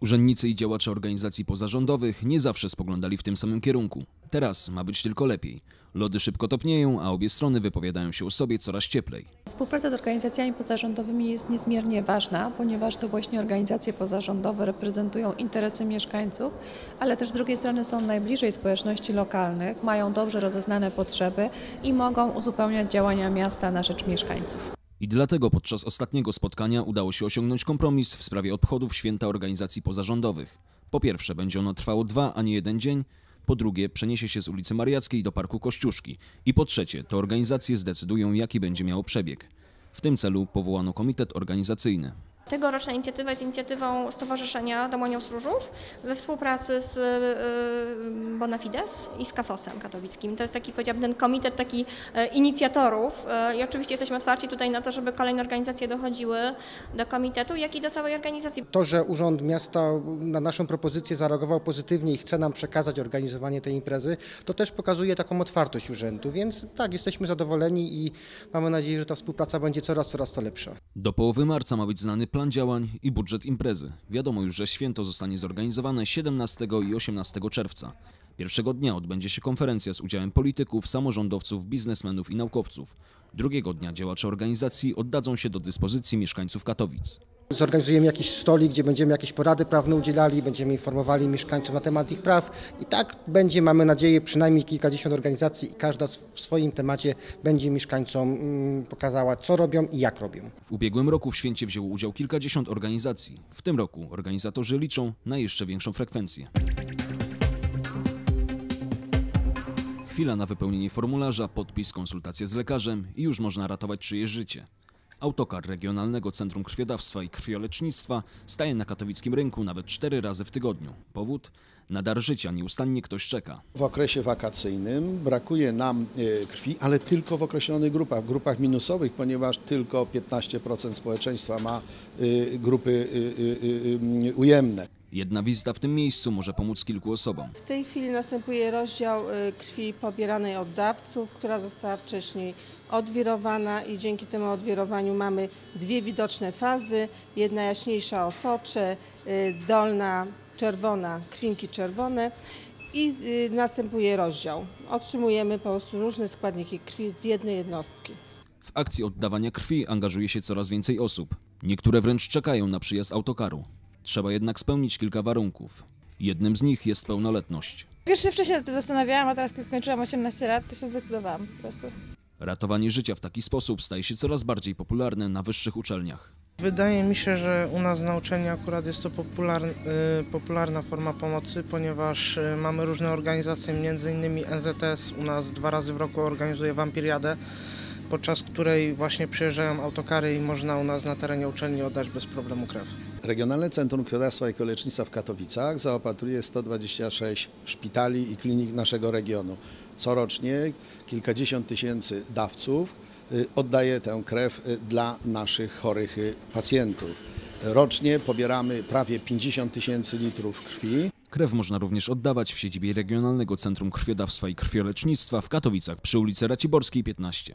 Urzędnicy i działacze organizacji pozarządowych nie zawsze spoglądali w tym samym kierunku. Teraz ma być tylko lepiej. Lody szybko topnieją, a obie strony wypowiadają się o sobie coraz cieplej. Współpraca z organizacjami pozarządowymi jest niezmiernie ważna, ponieważ to właśnie organizacje pozarządowe reprezentują interesy mieszkańców, ale też z drugiej strony są najbliżej społeczności lokalnych, mają dobrze rozeznane potrzeby i mogą uzupełniać działania miasta na rzecz mieszkańców. I dlatego podczas ostatniego spotkania udało się osiągnąć kompromis w sprawie obchodów święta organizacji pozarządowych. Po pierwsze, będzie ono trwało dwa, a nie jeden dzień. Po drugie, przeniesie się z ulicy Mariackiej do Parku Kościuszki. I po trzecie, to organizacje zdecydują, jaki będzie miało przebieg. W tym celu powołano komitet organizacyjny. Tegoroczna inicjatywa jest inicjatywą Stowarzyszenia Domonios Różów we współpracy z y, Bonafides i z Kafosem katowickim. To jest taki, powiedziałabym, ten komitet taki e, inicjatorów E, i oczywiście jesteśmy otwarci tutaj na to, żeby kolejne organizacje dochodziły do komitetu, jak i do całej organizacji. To, że Urząd Miasta na naszą propozycję zareagował pozytywnie i chce nam przekazać organizowanie tej imprezy, to też pokazuje taką otwartość urzędu, więc tak, jesteśmy zadowoleni i mamy nadzieję, że ta współpraca będzie coraz, coraz to lepsza. Do połowy marca ma być znany plan działań i budżet imprezy. Wiadomo już, że święto zostanie zorganizowane 17 i 18 czerwca. Pierwszego dnia odbędzie się konferencja z udziałem polityków, samorządowców, biznesmenów i naukowców. Drugiego dnia działacze organizacji oddadzą się do dyspozycji mieszkańców Katowic. Zorganizujemy jakiś stolik, gdzie będziemy jakieś porady prawne udzielali, będziemy informowali mieszkańców na temat ich praw i tak będzie, mamy nadzieję, przynajmniej kilkadziesiąt organizacji i każda w swoim temacie będzie mieszkańcom mm, pokazała, co robią i jak robią. W ubiegłym roku w święcie wzięło udział kilkadziesiąt organizacji. W tym roku organizatorzy liczą na jeszcze większą frekwencję. Chwila na wypełnienie formularza, podpis, konsultacja z lekarzem i już można ratować czyjeś życie. Autokar Regionalnego Centrum Krwiodawstwa i Krwiolecznictwa staje na katowickim rynku nawet cztery razy w tygodniu. Powód? Na dar życia nieustannie ktoś czeka. W okresie wakacyjnym brakuje nam e, krwi, ale tylko w określonych grupach, w grupach minusowych, ponieważ tylko 15% społeczeństwa ma e, grupy e, ujemne. Jedna wizyta w tym miejscu może pomóc kilku osobom. W tej chwili następuje rozdział y, krwi pobieranej od dawców, która została wcześniej odwirowana i dzięki temu odwirowaniu mamy dwie widoczne fazy. Jedna jaśniejsza osocze, y, dolna czerwona, krwinki czerwone i y, następuje rozdział. Otrzymujemy po prostu różne składniki krwi z jednej jednostki. W akcji oddawania krwi angażuje się coraz więcej osób. Niektóre wręcz czekają na przyjazd autokaru. Trzeba jednak spełnić kilka warunków. Jednym z nich jest pełnoletność. Już się wcześniej nad tym zastanawiałam, a teraz kiedy skończyłam 18 lat, to się zdecydowałam po prostu. Ratowanie życia w taki sposób staje się coraz bardziej popularne na wyższych uczelniach. Wydaje mi się, że u nas na uczelni akurat jest to popularn, y, popularna forma pomocy, ponieważ y, mamy różne organizacje, m.in. NZS u nas dwa razy w roku organizuje wampiriadę, podczas której właśnie przyjeżdżają autokary i można u nas na terenie uczelni oddać bez problemu krew. Regionalne Centrum Krwiodawstwa i Krwiolecznictwa w Katowicach zaopatruje 126 szpitali i klinik naszego regionu. Corocznie kilkadziesiąt tysięcy dawców y, oddaje tę krew y, dla naszych chorych y, pacjentów. Rocznie pobieramy prawie 50 tysięcy litrów krwi. Krew można również oddawać w siedzibie Regionalnego Centrum Krwiodawstwa i Krwiolecznictwa w Katowicach przy ulicy Raciborskiej 15.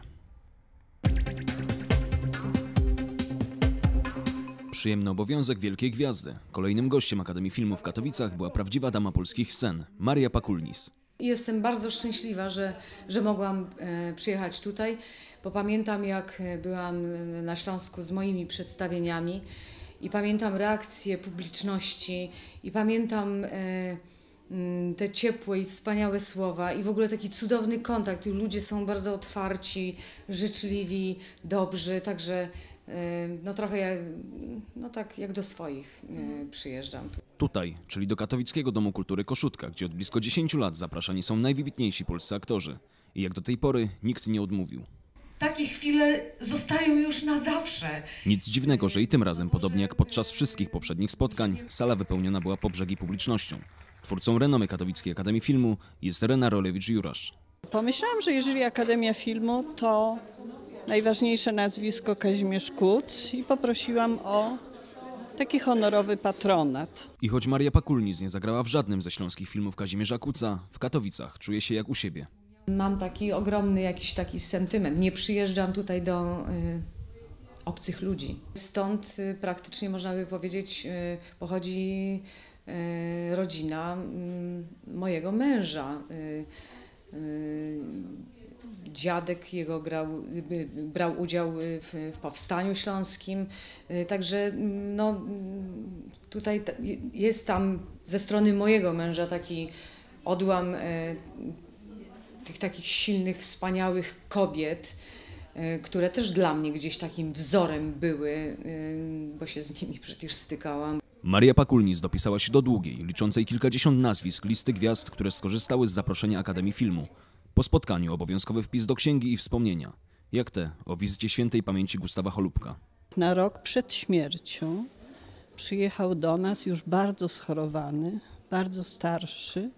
Przyjemny obowiązek Wielkiej Gwiazdy. Kolejnym gościem Akademii Filmu w Katowicach była prawdziwa dama polskich scen, Maria Pakulnis. Jestem bardzo szczęśliwa, że, że mogłam e, przyjechać tutaj, bo pamiętam jak e, byłam e, na Śląsku z moimi przedstawieniami i pamiętam reakcję publiczności i pamiętam mm, te ciepłe i wspaniałe słowa i w ogóle taki cudowny kontakt. Ludzie są bardzo otwarci, życzliwi, dobrzy, także no trochę ja, no tak jak do swoich e, przyjeżdżam. Tutaj, czyli do Katowickiego Domu Kultury Koszutka, gdzie od blisko 10 lat zapraszani są najwybitniejsi polscy aktorzy. I jak do tej pory nikt nie odmówił. Takie chwile zostają już na zawsze. Nic dziwnego, że i tym razem, podobnie jak podczas wszystkich poprzednich spotkań, sala wypełniona była po brzegi publicznością. Twórcą renomy Katowickiej Akademii Filmu jest Rena Rolewicz-Jurasz. Pomyślałam, że jeżeli Akademia Filmu, to najważniejsze nazwisko Kazimierz Kuc i poprosiłam o taki honorowy patronat. I choć Maria Pakulnis nie zagrała w żadnym ze śląskich filmów Kazimierza Kuca, w Katowicach czuje się jak u siebie. Mam taki ogromny jakiś taki sentyment. Nie przyjeżdżam tutaj do y, obcych ludzi. Stąd y, praktycznie można by powiedzieć y, pochodzi y, rodzina mm, mojego męża. Dziadek jego grał, brał udział w, w powstaniu śląskim, także mm, no, tutaj jest tam ze strony mojego męża taki odłam tych takich silnych, wspaniałych kobiet, y, które też dla mnie gdzieś takim wzorem były, y, bo się z nimi przecież stykałam. Maria Pakulnis dopisała się do długiej, liczącej kilkadziesiąt nazwisk listy gwiazd, które skorzystały z zaproszenia Akademii Filmu. Po spotkaniu obowiązkowy wpis do księgi i wspomnienia, jak te o wizycie świętej pamięci Gustawa Holubka. Na rok przed śmiercią przyjechał do nas już bardzo schorowany, bardzo starszy,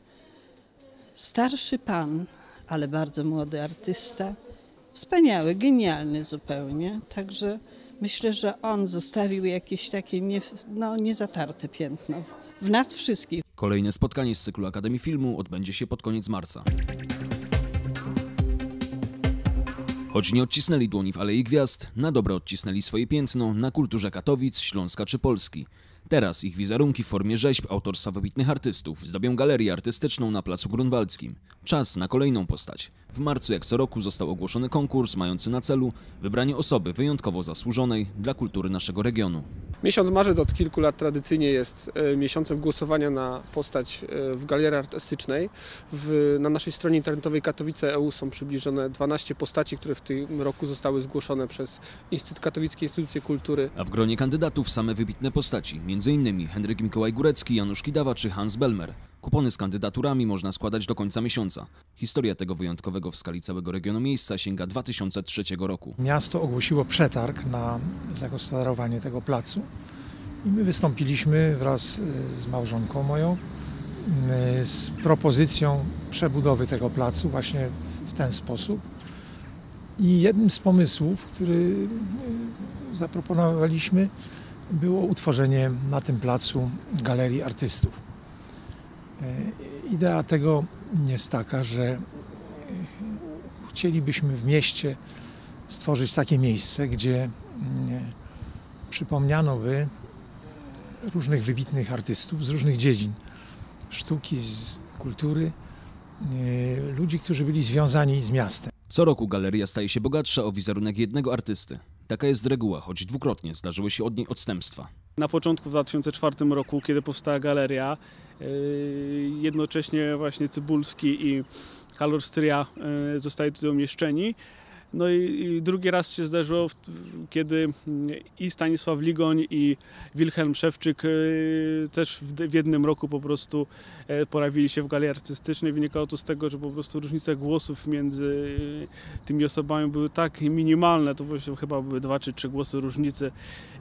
starszy pan, ale bardzo młody artysta. Wspaniały, genialny zupełnie. Także myślę, że on zostawił jakieś takie nie, no, niezatarte piętno w nas wszystkich. Kolejne spotkanie z cyklu Akademii Filmu odbędzie się pod koniec marca. Choć nie odcisnęli dłoni w Alei Gwiazd, na dobre odcisnęli swoje piętno na kulturze Katowic, Śląska czy Polski – Teraz ich wizerunki w formie rzeźb autorstwa wybitnych artystów zdobią galerię artystyczną na Placu Grunwaldzkim. Czas na kolejną postać. W marcu jak co roku został ogłoszony konkurs mający na celu wybranie osoby wyjątkowo zasłużonej dla kultury naszego regionu. Miesiąc marzec od kilku lat tradycyjnie jest e, miesiącem głosowania na postać e, w galerii artystycznej. W, na naszej stronie internetowej Katowice EU są przybliżone 12 postaci, które w tym roku zostały zgłoszone przez Instytut Katowickie Instytucje Kultury. A w gronie kandydatów same wybitne postaci, m.in. Henryk Mikołaj Górecki, Janusz Kidawa czy Hans Belmer. Kupony z kandydaturami można składać do końca miesiąca. Historia tego wyjątkowego w skali całego regionu miejsca sięga 2003 roku. Miasto ogłosiło przetarg na zagospodarowanie tego placu i my wystąpiliśmy wraz z małżonką moją z propozycją przebudowy tego placu właśnie w ten sposób. I jednym z pomysłów, który zaproponowaliśmy, było utworzenie na tym placu galerii artystów. E, idea tego jest taka, że e, chcielibyśmy w mieście stworzyć takie miejsce, gdzie mm, przypomniano by różnych wybitnych artystów z różnych dziedzin sztuki, z kultury, e, ludzi, którzy byli związani z miastem. Co roku galeria staje się bogatsza o wizerunek jednego artysty. Taka jest reguła, choć dwukrotnie zdarzyły się od niej odstępstwa. Na początku w 2004 roku, kiedy powstała galeria, yy, jednocześnie właśnie Cybulski i Kalor Stryja yy, zostali tutaj umieszczeni. No i, drugi raz się zdarzyło, kiedy i Stanisław Ligoń i Wilhelm Szewczyk e, też w jednym roku po prostu e, pojawili się w galerii artystycznej. Wynikało to z tego, że po prostu różnice głosów między tymi osobami były tak minimalne, to właśnie chyba były dwa czy trzy głosy różnicy,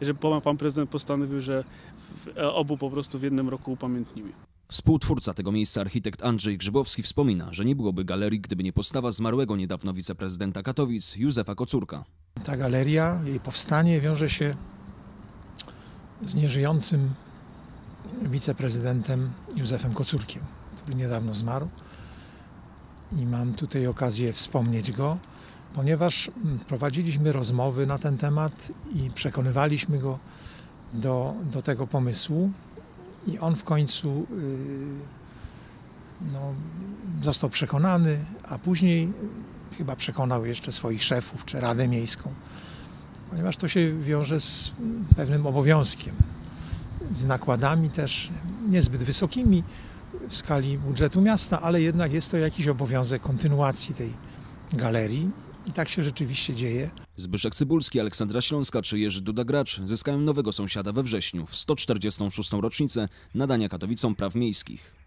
że pan prezydent postanowił, że obu po prostu w jednym roku upamiętnimy. Współtwórca tego miejsca, architekt Andrzej Grzybowski, wspomina, że nie byłoby galerii, gdyby nie postawa zmarłego niedawno wiceprezydenta Katowic, Józefa Kocurka. Ta galeria, jej powstanie wiąże się z nieżyjącym wiceprezydentem Józefem Kocurkiem, który niedawno zmarł. I mam tutaj okazję wspomnieć go, ponieważ prowadziliśmy rozmowy na ten temat i przekonywaliśmy go do, do tego pomysłu. I on w końcu y, no, został przekonany, a później chyba przekonał jeszcze swoich szefów czy Radę Miejską, ponieważ to się wiąże z pewnym obowiązkiem, z nakładami też niezbyt wysokimi w skali budżetu miasta, ale jednak jest to jakiś obowiązek kontynuacji tej galerii i tak się rzeczywiście dzieje. Zbyszek Cybulski, Aleksandra Śląska czy Jerzy Duda Gracz zyskają nowego sąsiada we wrześniu w 146. rocznicę nadania Katowicom praw miejskich.